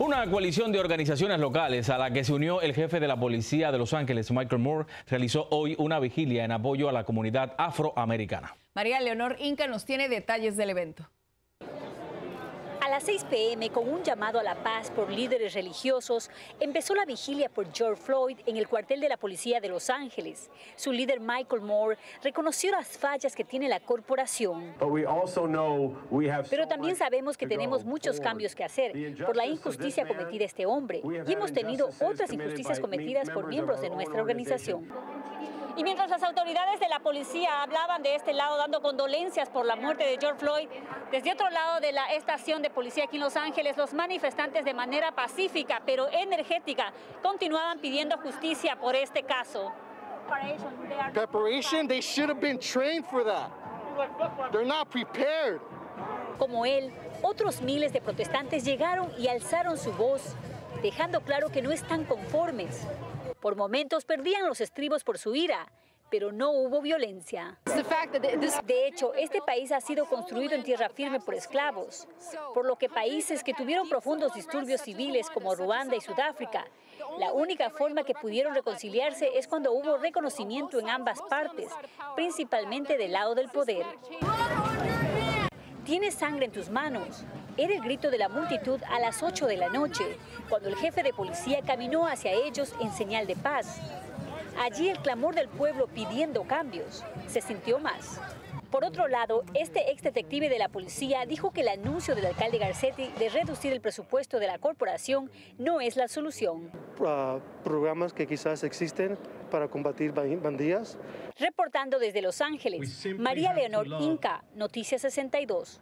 Una coalición de organizaciones locales a la que se unió el jefe de la policía de Los Ángeles, Michael Moore, realizó hoy una vigilia en apoyo a la comunidad afroamericana. María Leonor Inca nos tiene detalles del evento. A las 6 pm, con un llamado a la paz por líderes religiosos, empezó la vigilia por George Floyd en el cuartel de la policía de Los Ángeles. Su líder Michael Moore reconoció las fallas que tiene la corporación. Pero también sabemos que tenemos muchos cambios que hacer por la injusticia cometida este hombre y hemos tenido otras injusticias cometidas por miembros de nuestra organización. Y mientras las autoridades de la policía hablaban de este lado dando condolencias por la muerte de George Floyd, desde otro lado de la estación de policía aquí en Los Ángeles, los manifestantes de manera pacífica pero energética continuaban pidiendo justicia por este caso. Preparation, they should have been trained for that. They're not prepared. Como él, otros miles de protestantes llegaron y alzaron su voz, dejando claro que no están conformes. Por momentos perdían los estribos por su ira, pero no hubo violencia. De hecho, este país ha sido construido en tierra firme por esclavos, por lo que países que tuvieron profundos disturbios civiles como Ruanda y Sudáfrica, la única forma que pudieron reconciliarse es cuando hubo reconocimiento en ambas partes, principalmente del lado del poder. Tienes sangre en tus manos. Era el grito de la multitud a las 8 de la noche, cuando el jefe de policía caminó hacia ellos en señal de paz. Allí el clamor del pueblo pidiendo cambios se sintió más. Por otro lado, este ex detective de la policía dijo que el anuncio del alcalde Garcetti de reducir el presupuesto de la corporación no es la solución. Uh, programas que quizás existen para combatir bandillas. Reportando desde Los Ángeles, María Leonor Inca, Noticias 62.